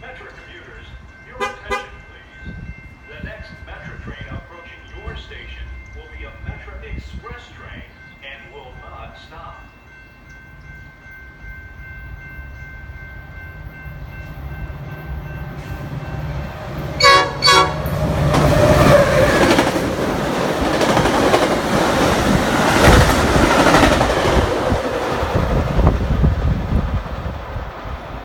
Metro commuters, your attention please. The next Metro train approaching your station will be a